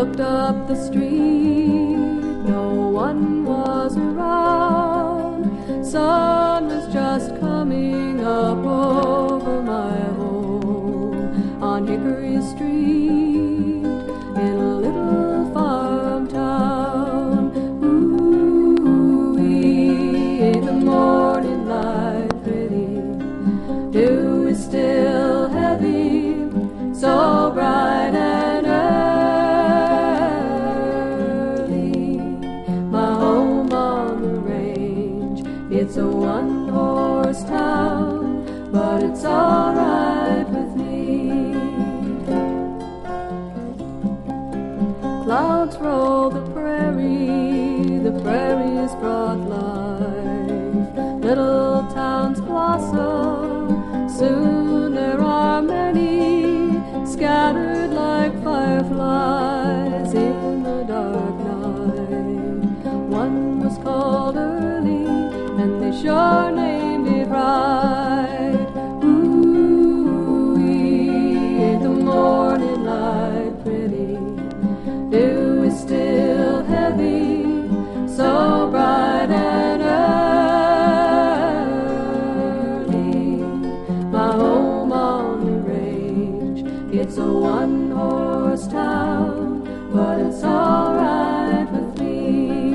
Looked up the street, no one was around. Sun it's a one horse town, but it's alright with me. Clouds roll the prairie, the prairies brought life. Little towns blossom, soon it's a one horse town, but it's alright with me.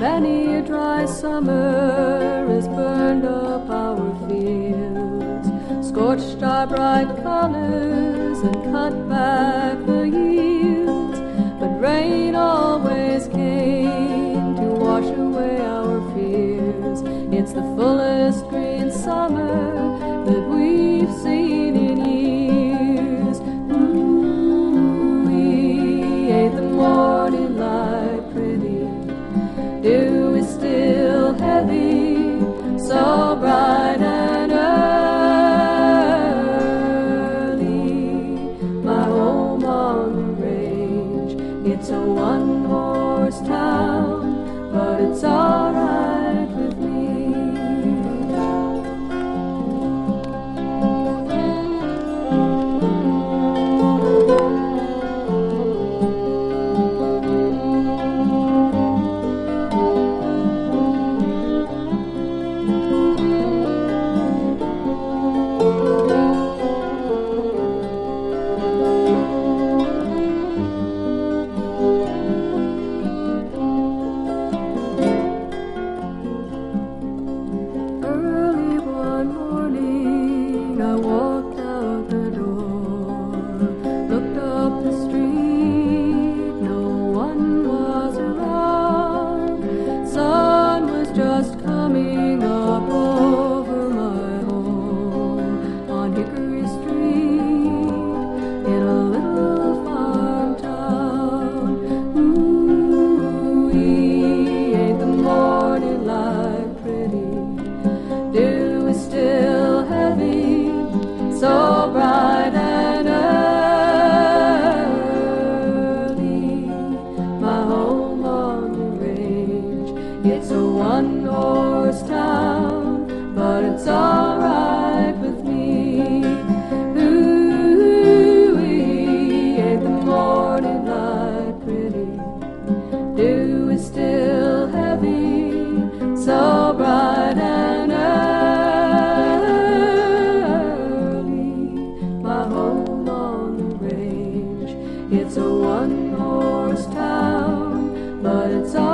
Many a dry summer has burned up our fields, scorched our bright colors and cut back the yields. But rain always came to wash away our fears. It's the fullest green summer a one horse town, but it's alright so bright and early. My home on the range, it's a one horse town, but it's alright range, it's a one horse town, but it's all